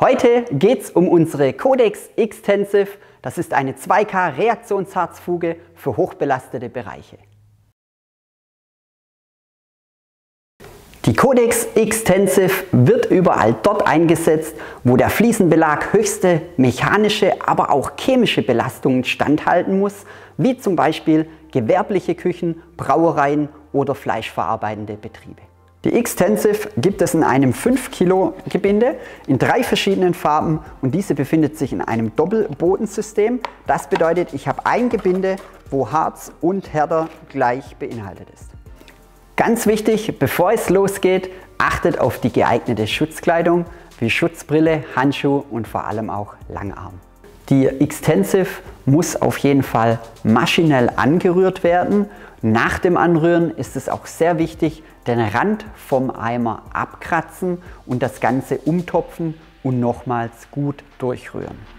Heute geht es um unsere Codex Extensive. Das ist eine 2K Reaktionsharzfuge für hochbelastete Bereiche. Die Codex Extensive wird überall dort eingesetzt, wo der Fliesenbelag höchste mechanische, aber auch chemische Belastungen standhalten muss, wie zum Beispiel gewerbliche Küchen, Brauereien oder fleischverarbeitende Betriebe. Die Extensive gibt es in einem 5 Kilo Gebinde in drei verschiedenen Farben und diese befindet sich in einem Doppelbodensystem. Das bedeutet, ich habe ein Gebinde, wo Harz und Herder gleich beinhaltet ist. Ganz wichtig, bevor es losgeht, achtet auf die geeignete Schutzkleidung wie Schutzbrille, Handschuhe und vor allem auch Langarm. Die Extensive muss auf jeden Fall maschinell angerührt werden. Nach dem Anrühren ist es auch sehr wichtig, den Rand vom Eimer abkratzen und das Ganze umtopfen und nochmals gut durchrühren.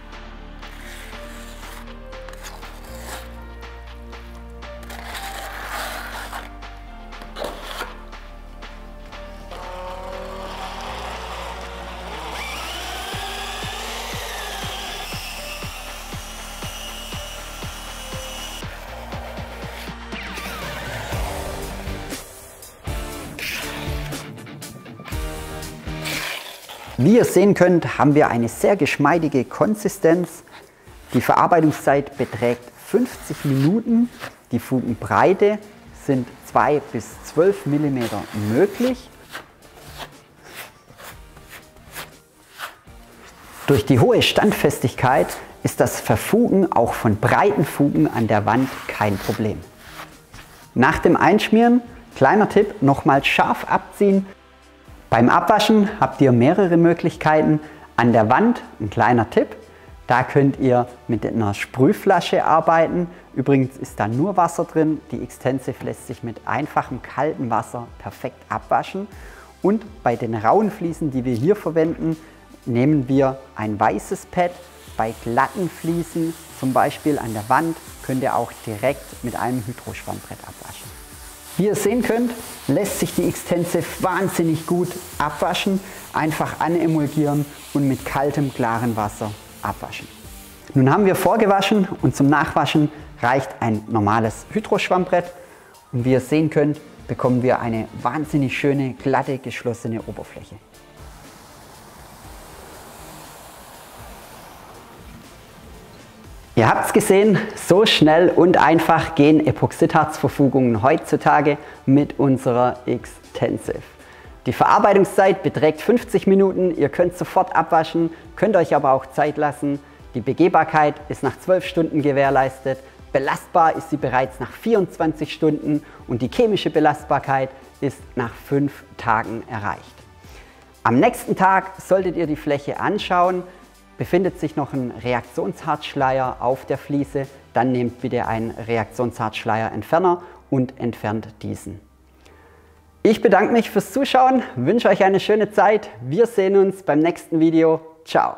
Wie ihr sehen könnt, haben wir eine sehr geschmeidige Konsistenz. Die Verarbeitungszeit beträgt 50 Minuten. Die Fugenbreite sind 2 bis 12 mm möglich. Durch die hohe Standfestigkeit ist das Verfugen auch von breiten Fugen an der Wand kein Problem. Nach dem Einschmieren, kleiner Tipp, nochmal scharf abziehen, beim Abwaschen habt ihr mehrere Möglichkeiten. An der Wand ein kleiner Tipp. Da könnt ihr mit einer Sprühflasche arbeiten. Übrigens ist da nur Wasser drin. Die Extensive lässt sich mit einfachem kaltem Wasser perfekt abwaschen. Und bei den rauen Fliesen, die wir hier verwenden, nehmen wir ein weißes Pad. Bei glatten Fliesen, zum Beispiel an der Wand, könnt ihr auch direkt mit einem Hydroschwammbrett abwaschen. Wie ihr sehen könnt, lässt sich die Extensive wahnsinnig gut abwaschen. Einfach anemulgieren und mit kaltem, klarem Wasser abwaschen. Nun haben wir vorgewaschen und zum Nachwaschen reicht ein normales Hydroschwammbrett. Und wie ihr sehen könnt, bekommen wir eine wahnsinnig schöne, glatte, geschlossene Oberfläche. Ihr habt es gesehen, so schnell und einfach gehen Epoxidharzverfugungen heutzutage mit unserer Extensive. Die Verarbeitungszeit beträgt 50 Minuten, ihr könnt sofort abwaschen, könnt euch aber auch Zeit lassen. Die Begehbarkeit ist nach 12 Stunden gewährleistet, belastbar ist sie bereits nach 24 Stunden und die chemische Belastbarkeit ist nach 5 Tagen erreicht. Am nächsten Tag solltet ihr die Fläche anschauen, Befindet sich noch ein Reaktionsharzschleier auf der Fliese, dann nehmt bitte einen Reaktionsharzschleierentferner und entfernt diesen. Ich bedanke mich fürs Zuschauen, wünsche euch eine schöne Zeit. Wir sehen uns beim nächsten Video. Ciao!